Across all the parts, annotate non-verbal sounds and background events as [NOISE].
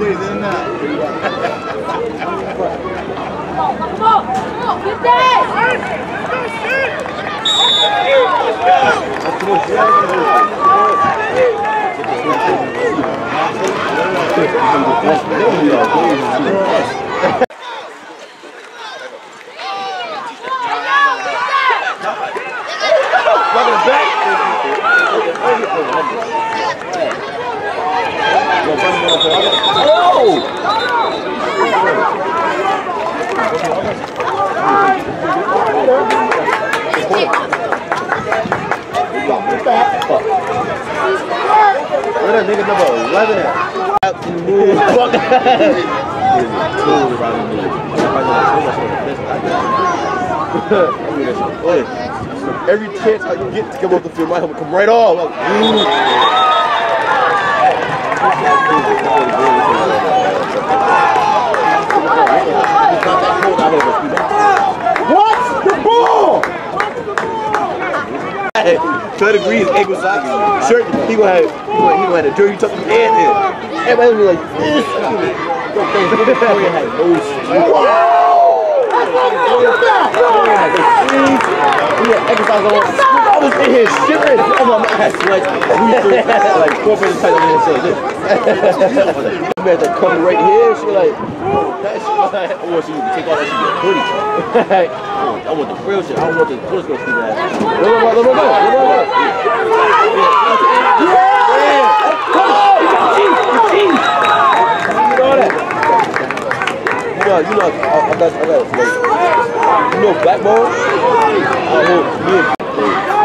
days in and out. Get that! Where that nigga number 11 at? Out and move. Fuck. Every chance I can get to come off the field, my helmet come right off. Like. What? had 12 degrees, egg was hot. Shirt, he went to have, he gonna, he gonna a dirty tuck his hand in. Everybody was like, this. We [LAUGHS] had exercise on. I was in here shivering. Oh my, I sweat. [LAUGHS] [LAUGHS] Like four minutes tight on the inside. You that coming right here. She like, oh, that shit like, [LAUGHS] I want you take all that shit in your. I want the real shit. I want the police gonna see that. Look, look, look, look, look, look, look. Yeah. Come on! Chief! Chief! You know that? You know, you know, I, I got, I got, like, you know, black ball. I hold me and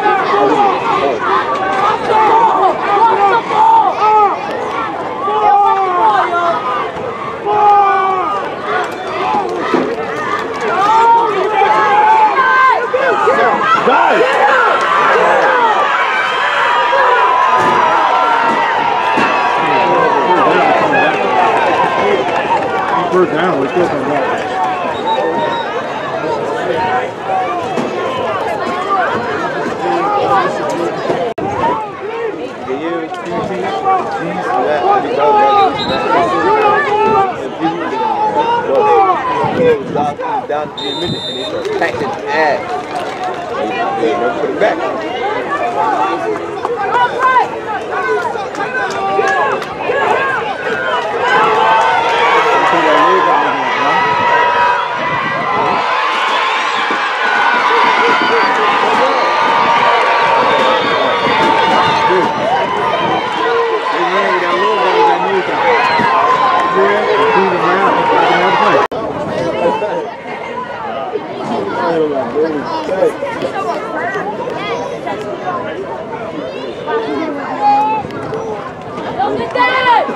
Down, we still come back. Down to the minute and start packing his ass. They never put it back.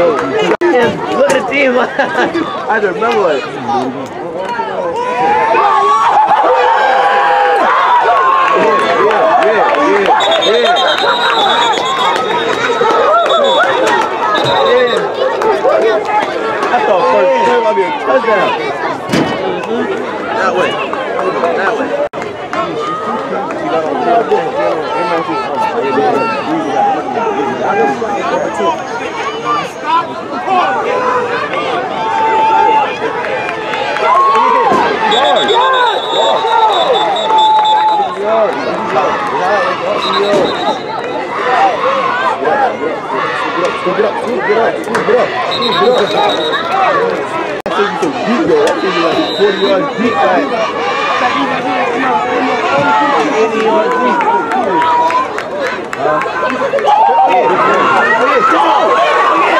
that! Look at the team. I remember like. Yeah, yeah, yeah, yeah. Yeah. I thought first time I'd be a touchdown. That way. That way. Scoop it up, scoop it up, scoop it up, scoop it up. I think you can beat your up into like 40 yard deep guy. Huh? Yeah, come on! Yeah, come on!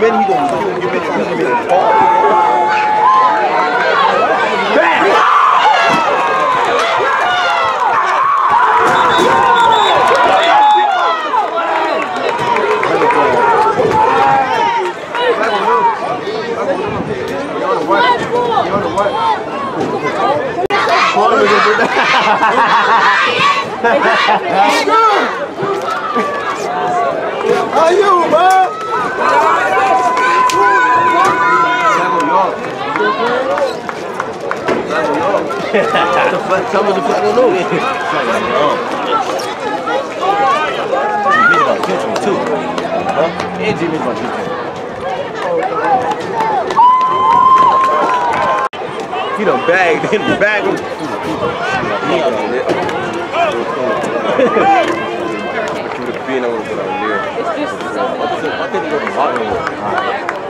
men, he gonna, he gonna give it, he gonna give it a call. Back! How you, man? Tell me the low. Jimmy about He done bagged in the bag put on there. I think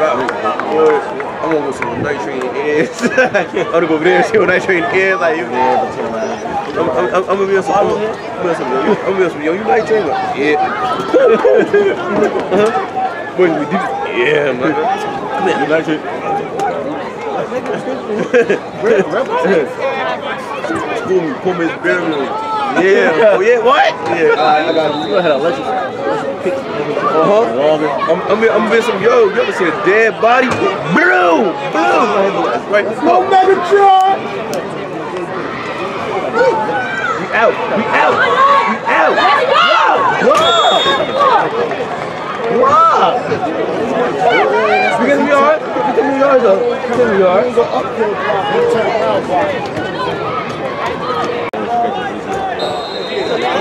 I, boy, I'm gonna go see what night train is. I'm gonna go over there and see what night train is. Like, you, yeah, I'm, I'm, I'm, I'm gonna be on some, I'm gonna I'm be on some, yo, you night train? Like, yeah. uh-huh. Boy, we did Yeah, man. Come here, you night train. Pull me, pull me, me. Yeah. Oh yeah. What? Yeah. I, I got. You had electric. Uh huh. I'm, I'm, I'm gonna some. Yo, you ever see a dead body? Blue, blue. Right. No Megatron. We out. We out. We out. Wow. Wow. Because we are. Because we are though. Because we are. Go uphill block. Turn around block. What if they block? You get them with flags.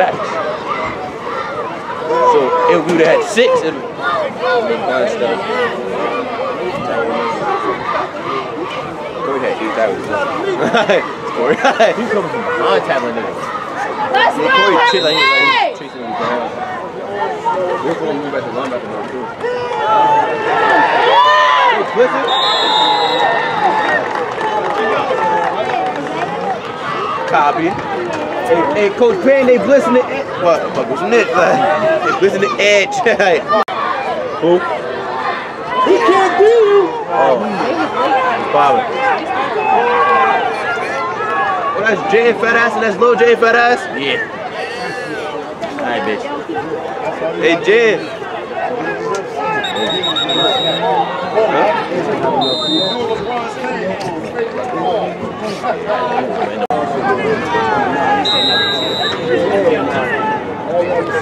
Sacks. So if we would have had six, it would have stuff. Corey had eight tackles. [LAUGHS] Corey. [LAUGHS] From behind tackling niggas. Let's go, Corey shit like he's chasing down. We're going to move back to linebacker now too. Clifford. Copy. Hey, hey, Coach Payne, they blitzing [LAUGHS] the edge. [LAUGHS] What? What was it? Like, they blitzing the edge. Who? He can't do you. Oh. Bobby. Well, that's Jay Fat Ass and that's Lil J Fat Ass? Yeah. Alright, bitch. Hey,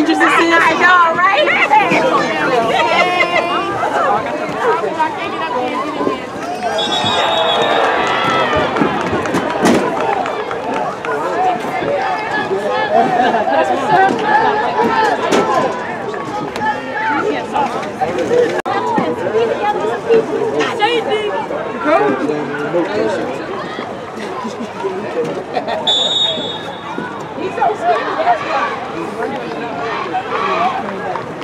Dangerous as this. I know, right? He's so scared. That's why.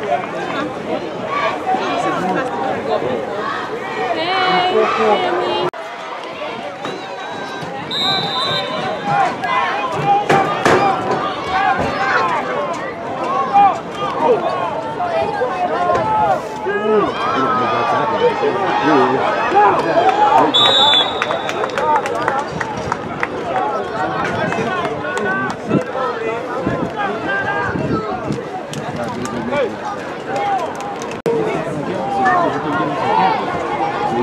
Hey, She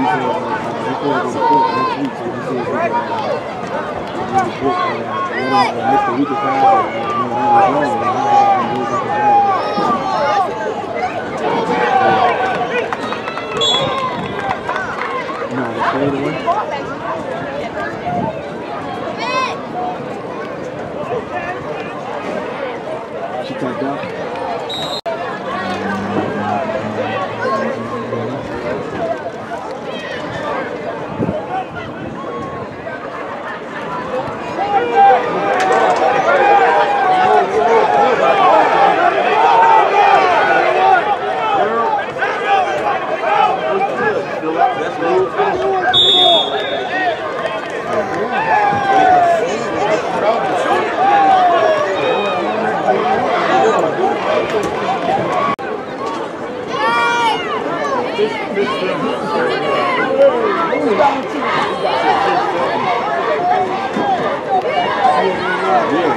That's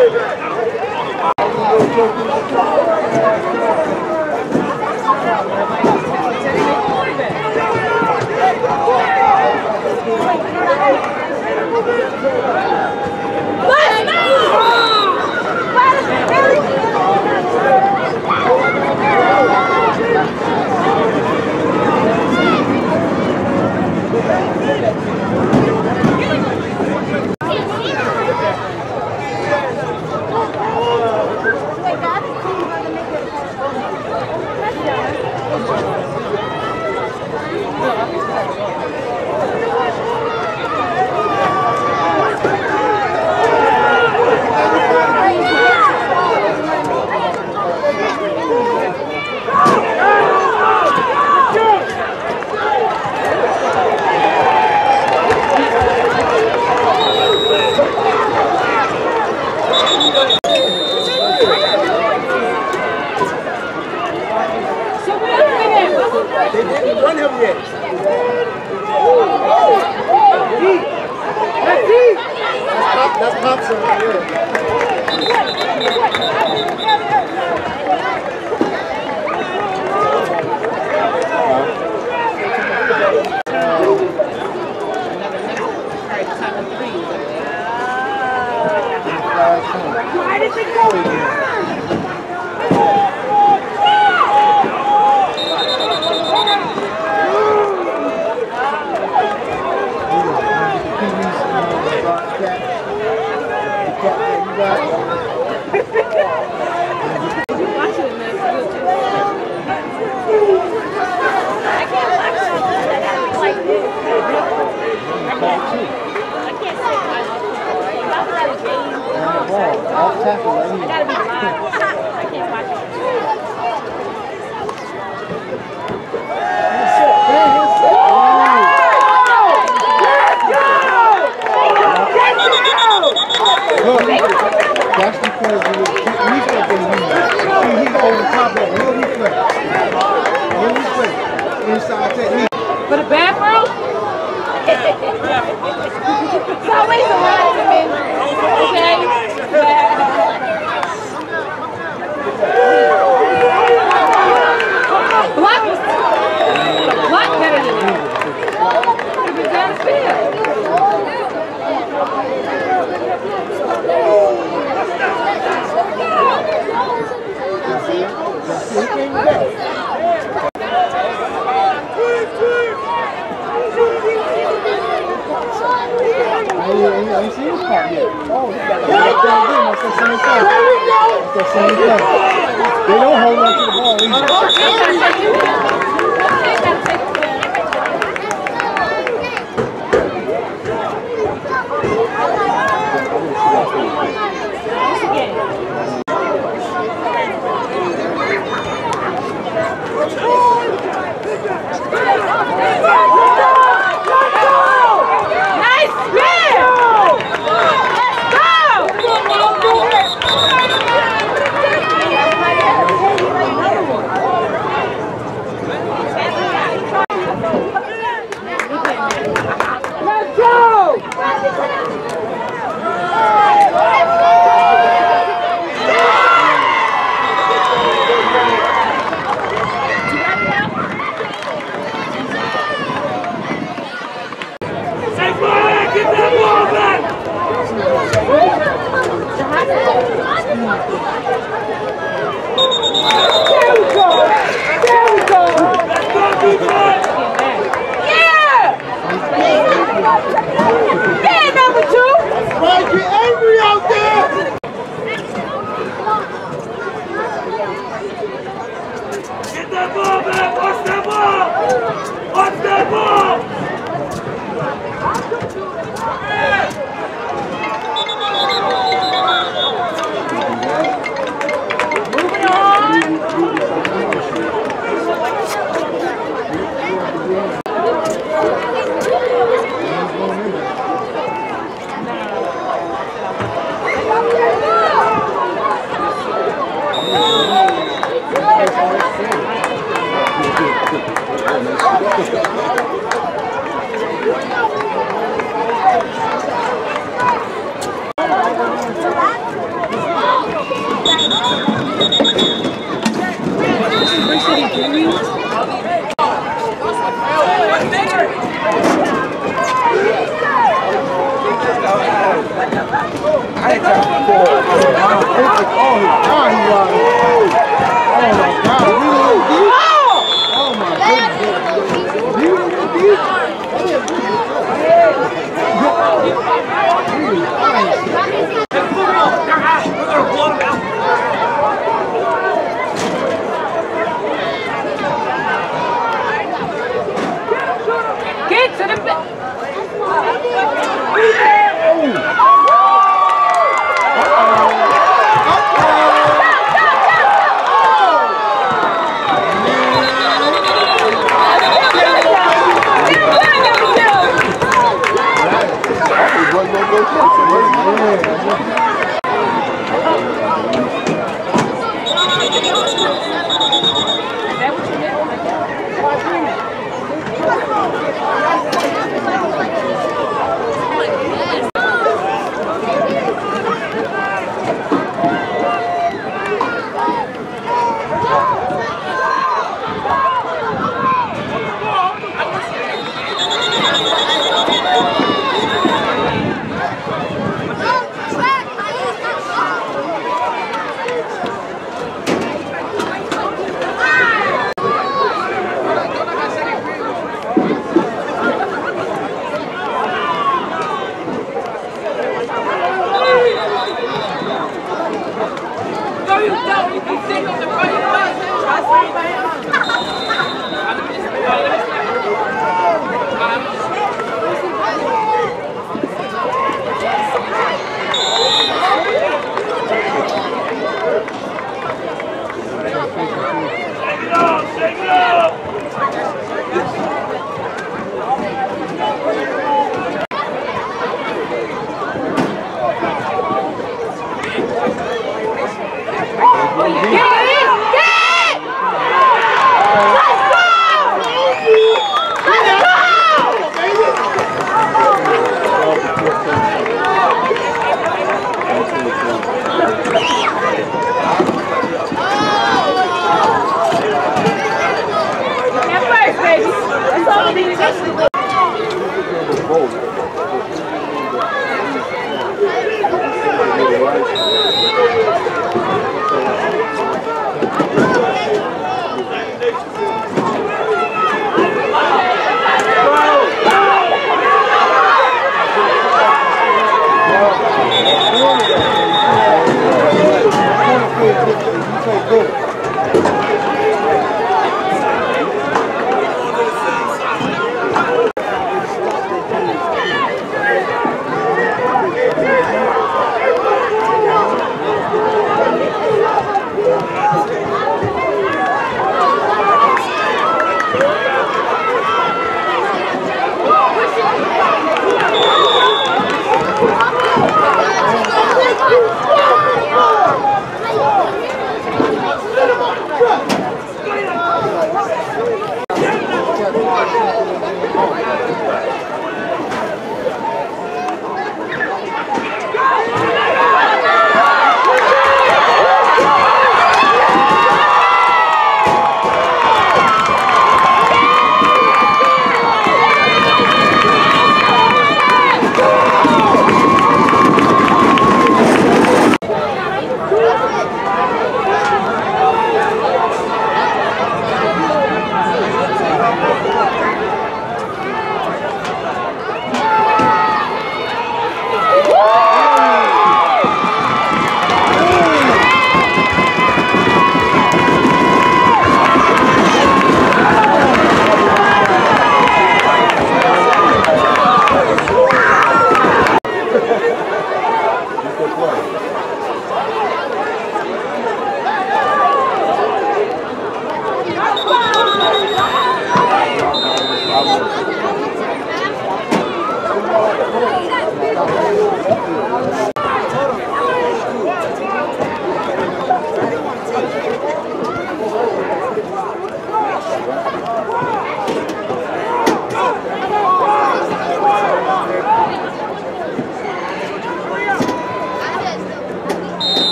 So